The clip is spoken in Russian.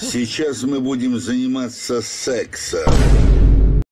Сейчас мы будем заниматься сексом.